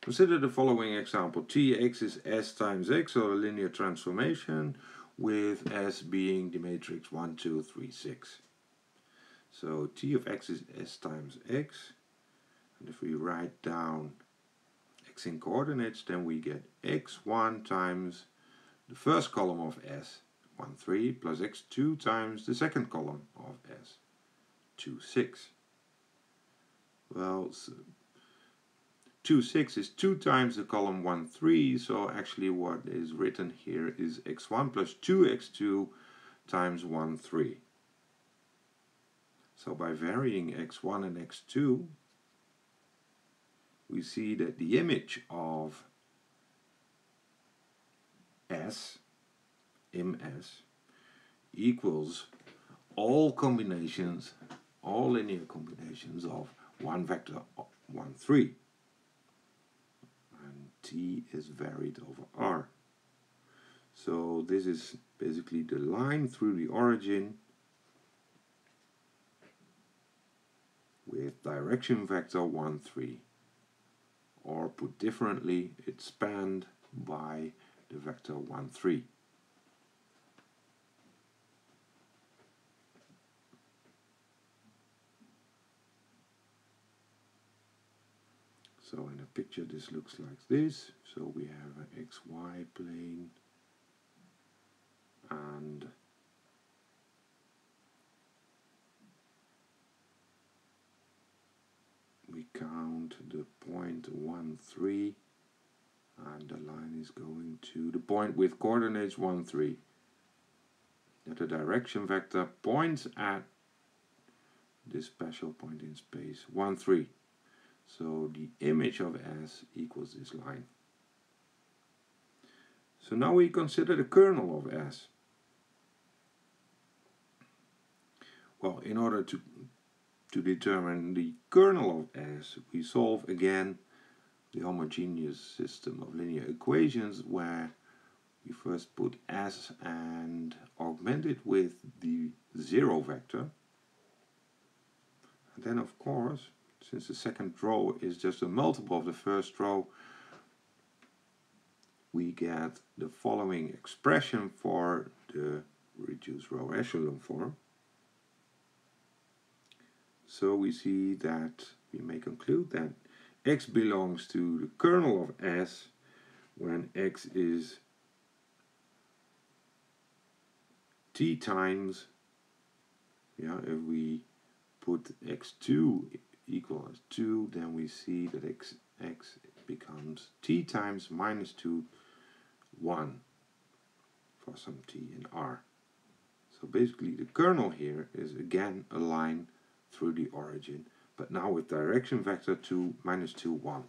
Consider the following example. Tx is s times x, or a linear transformation, with s being the matrix 1, 2, 3, 6. So t of x is s times x. And if we write down x in coordinates, then we get x1 times the first column of s, 1, 3, plus x2 times the second column of s, 2, 6. Well, so 2, 6 is 2 times the column 1, 3, so actually what is written here is x1 plus 2x2 times 1, 3. So by varying x1 and x2, we see that the image of S, ms, equals all combinations, all linear combinations of one vector 1, 3. Is varied over r. So this is basically the line through the origin with direction vector 1, 3 or put differently, it's spanned by the vector 1, 3. So in a picture this looks like this. So we have an xy plane and we count the point 1, 3 and the line is going to the point with coordinates 1, 3. That the direction vector points at this special point in space 1, 3. So the image of S equals this line. So now we consider the kernel of S. Well, in order to to determine the kernel of S, we solve again the homogeneous system of linear equations where we first put S and augment it with the zero vector. And then of course, since the second row is just a multiple of the first row, we get the following expression for the reduced row echelon form. So we see that we may conclude that x belongs to the kernel of S when x is t times, yeah, if we put x2 equals 2, then we see that x, x becomes t times minus 2, 1 for some t in R. So basically the kernel here is again a line through the origin, but now with direction vector 2, minus 2, 1.